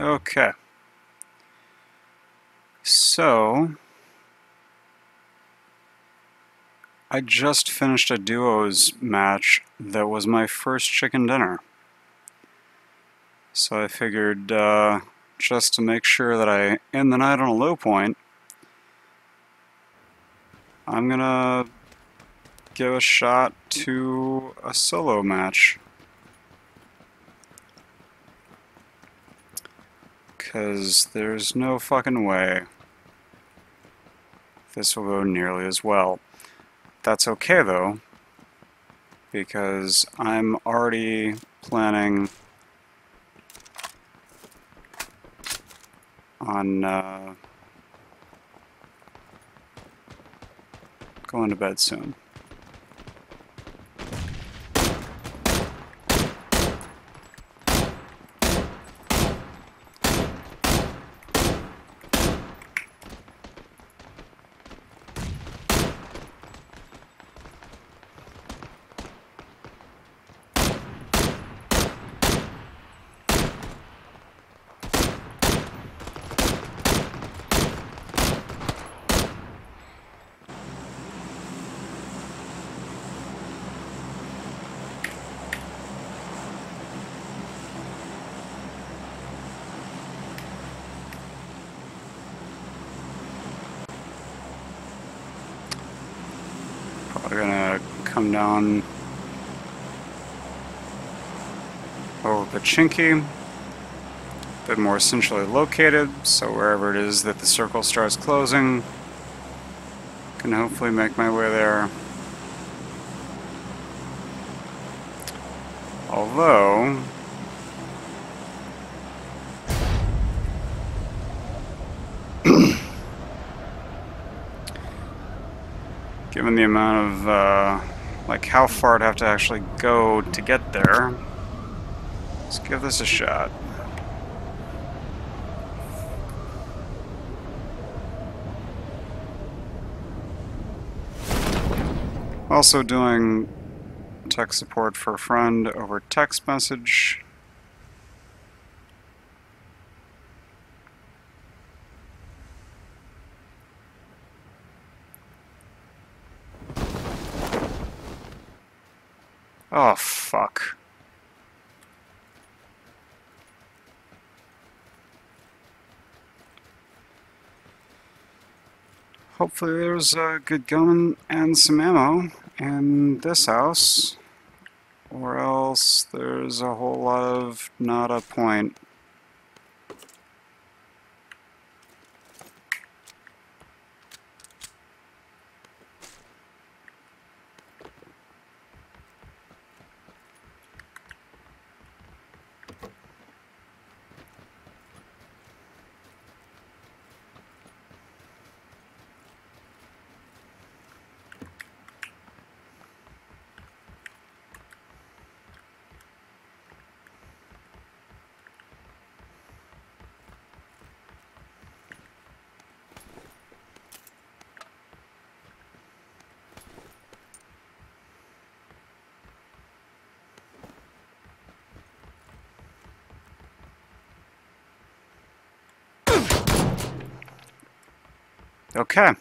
Okay. So, I just finished a duos match that was my first chicken dinner. So I figured uh, just to make sure that I end the night on a low point, I'm gonna give a shot to a solo match. Because there's no fucking way this will go nearly as well. That's okay though, because I'm already planning on uh, going to bed soon. Probably gonna come down over Pochinki, a bit more centrally located, so wherever it is that the circle starts closing, can hopefully make my way there. Although, given the amount of, uh, like how far I'd have to actually go to get there, let's give this a shot. Also doing tech support for a friend over text message. Oh, fuck. Hopefully there's a good gun and some ammo in this house. Or else there's a whole lot of not a point. Okay.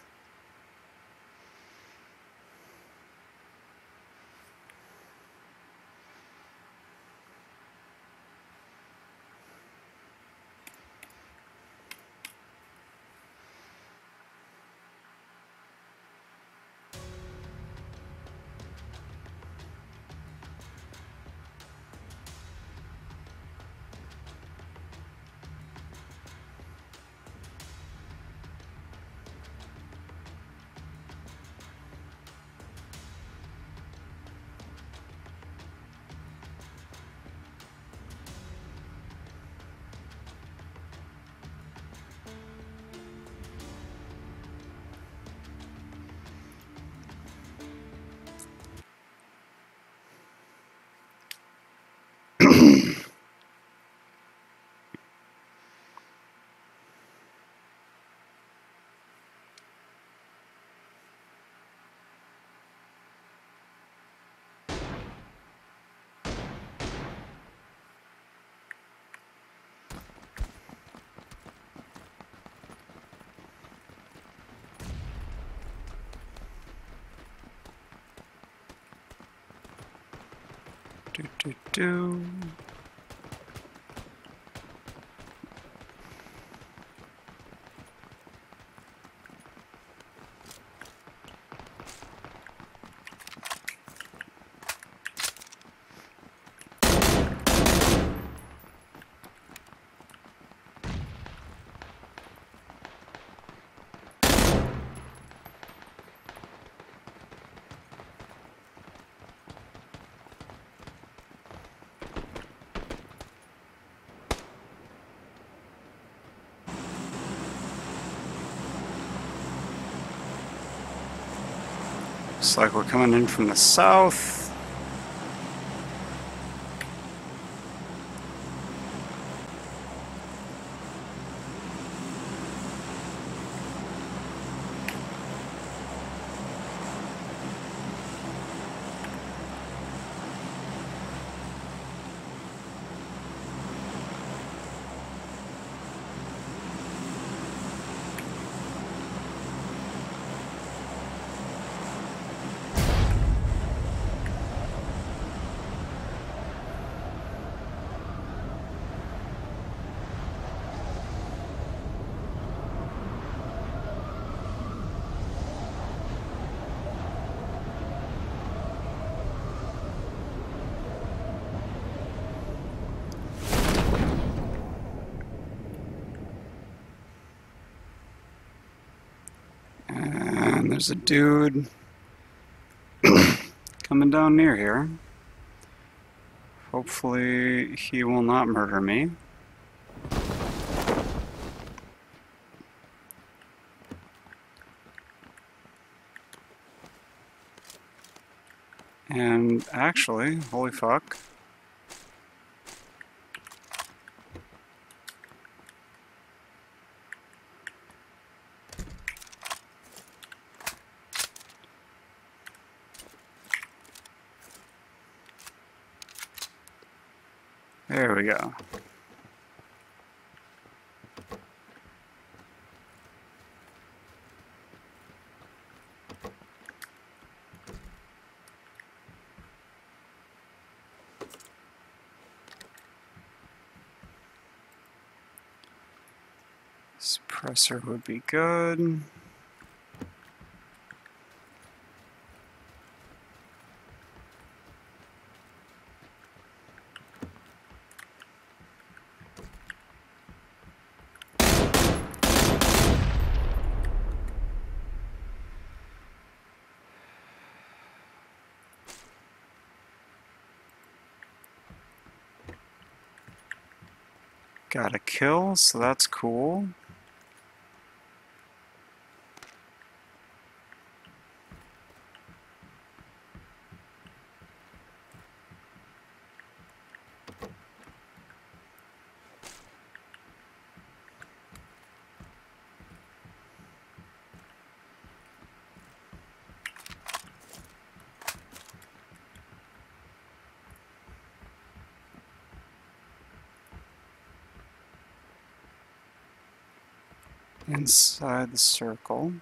Do, do, do. Looks like we're coming in from the south. And there's a dude coming down near here. Hopefully he will not murder me. And actually, holy fuck. Go. Suppressor would be good. Got a kill, so that's cool. Inside the circle.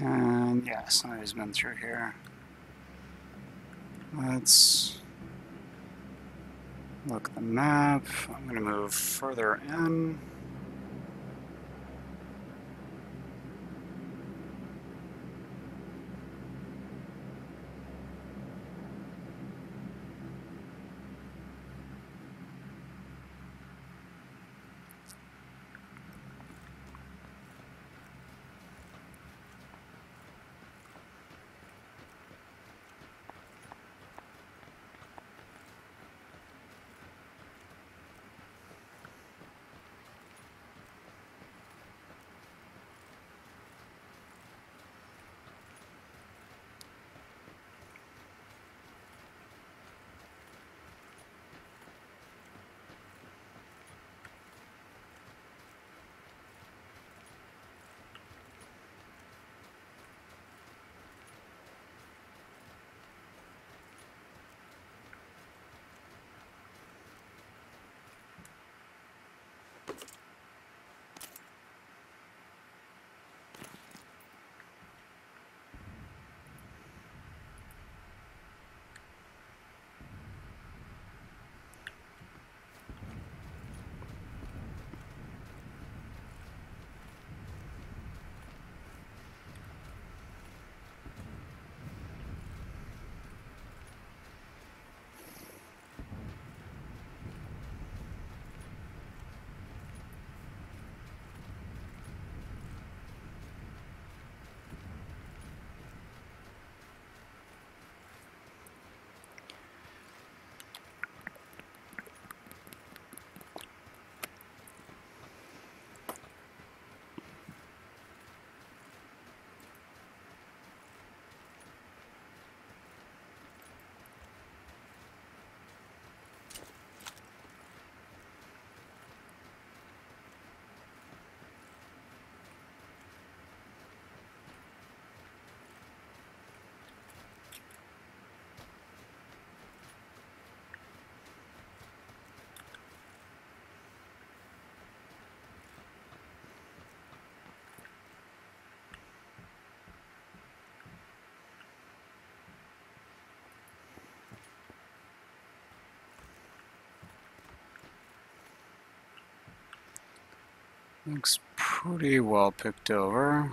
And yeah, somebody's been through here. Let's look at the map. I'm going to move further in. Looks pretty well picked over.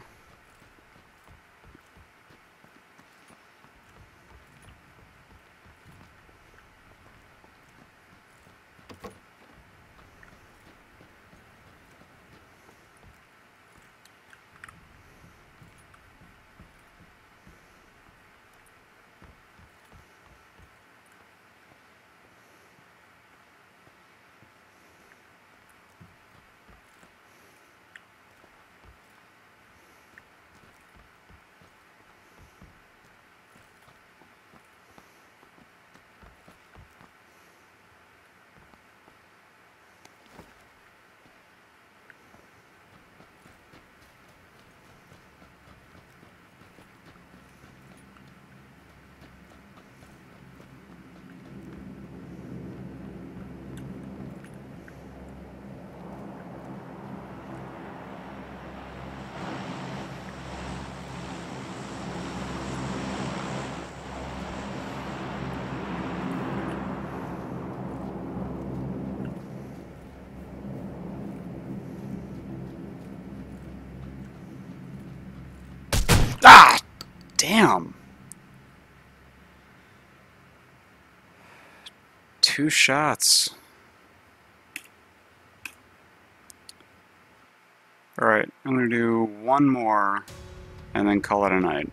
Damn. Two shots. Alright, I'm gonna do one more and then call it a night.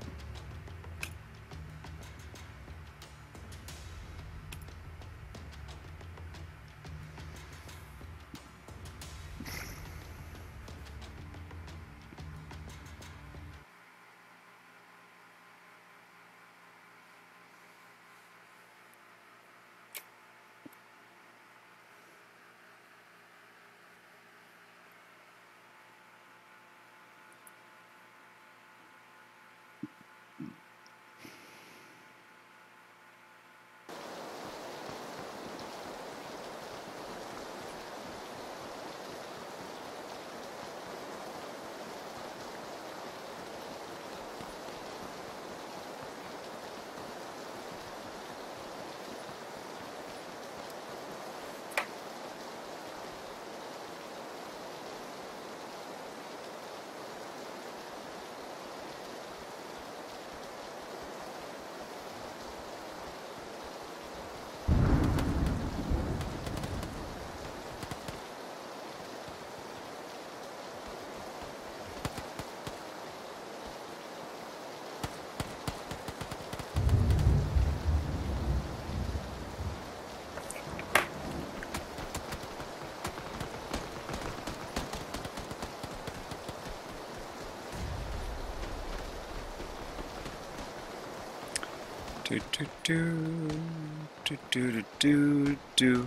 Do do do do do do do do.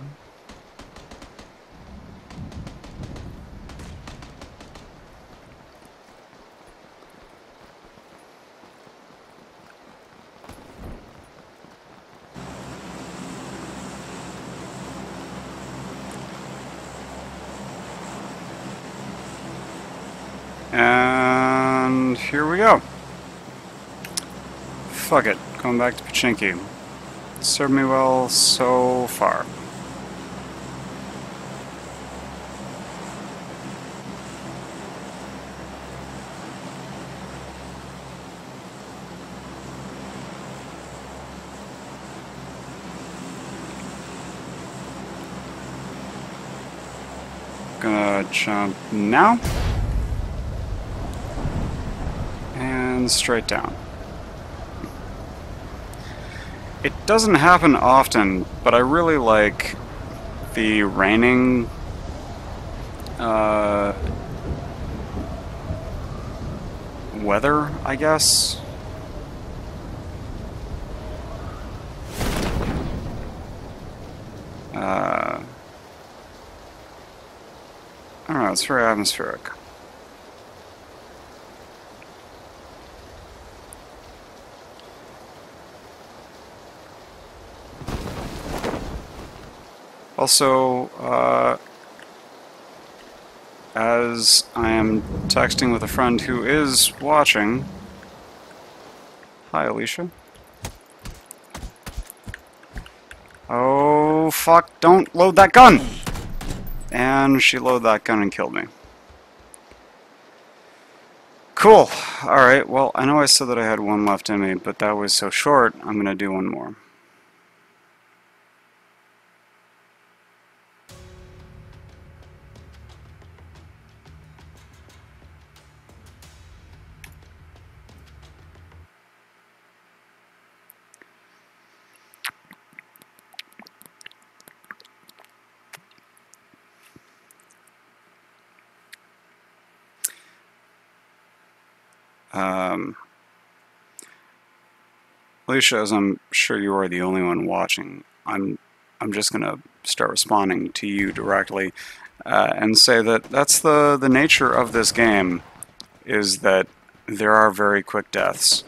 And here we go. Fuck it, going back to Pochinki. Served me well so far. Gonna jump now. And straight down. It doesn't happen often, but I really like the raining uh, weather, I guess. Uh, I don't know, it's very atmospheric. Also, uh, as I am texting with a friend who is watching. Hi, Alicia. Oh, fuck, don't load that gun! And she loaded that gun and killed me. Cool. Alright, well, I know I said that I had one left in me, but that was so short, I'm gonna do one more. Alicia, as I'm sure you are the only one watching, I'm I'm just going to start responding to you directly uh, and say that that's the the nature of this game is that there are very quick deaths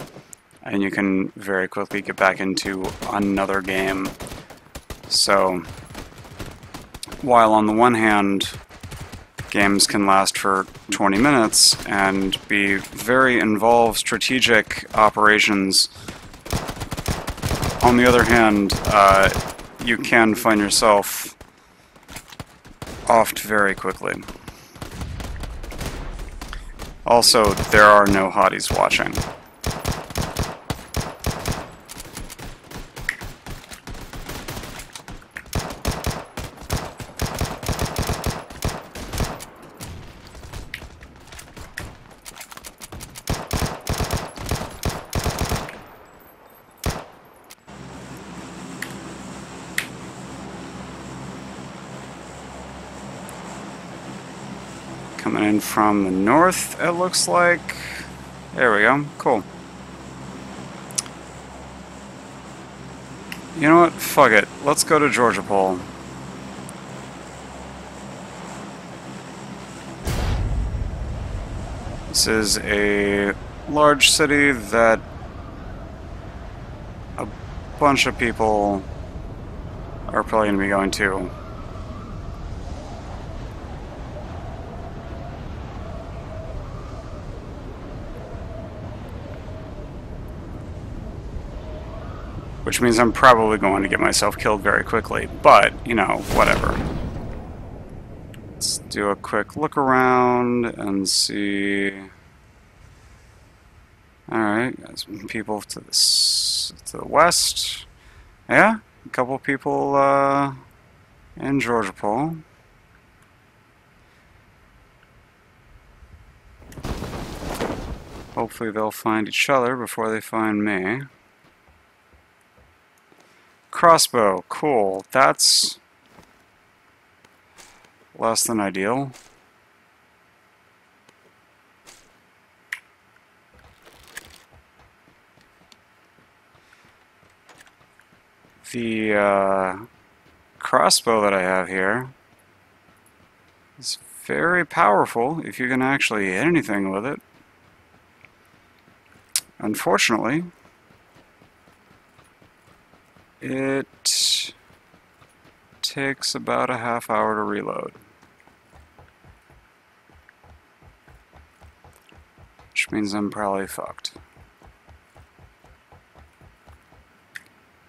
and you can very quickly get back into another game. So while on the one hand games can last for 20 minutes and be very involved strategic operations. On the other hand, uh, you can find yourself offed very quickly. Also, there are no hotties watching. Coming in from the north, it looks like. There we go. Cool. You know what? Fuck it. Let's go to Georgopol. This is a large city that a bunch of people are probably going to be going to. Which means I'm probably going to get myself killed very quickly, but, you know, whatever. Let's do a quick look around and see... Alright, got some people to the, to the west. Yeah, a couple people uh, in Georgopol. Hopefully they'll find each other before they find me. Crossbow, cool. That's less than ideal. The uh, crossbow that I have here is very powerful if you can actually hit anything with it. Unfortunately, it takes about a half hour to reload. Which means I'm probably fucked.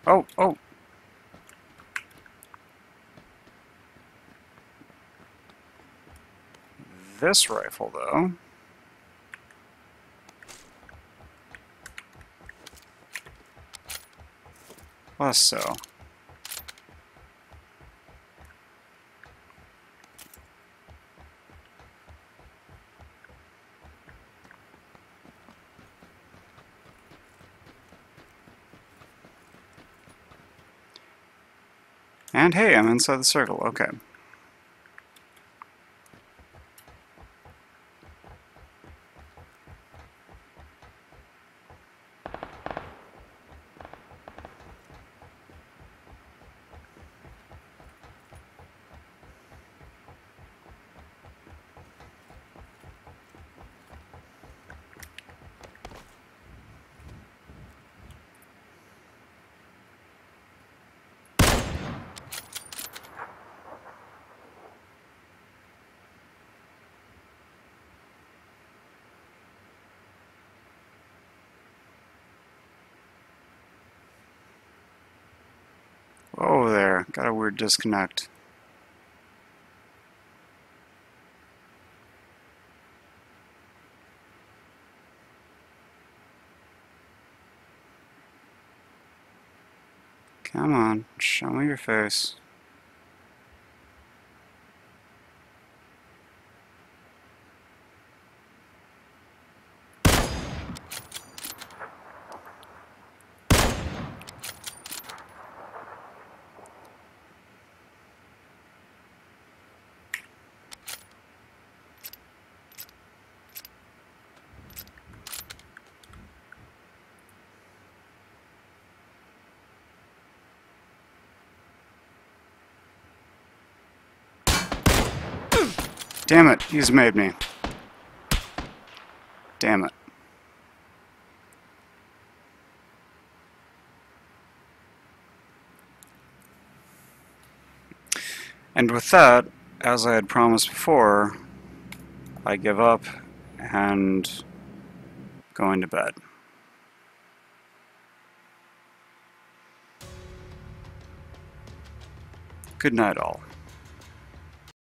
Oh, oh! This rifle, though... Less so. And hey, I'm inside the circle, okay. Oh, there. Got a weird disconnect. Come on, show me your face. Damn it, he's made me. Damn it. And with that, as I had promised before, I give up and going to bed. Good night all.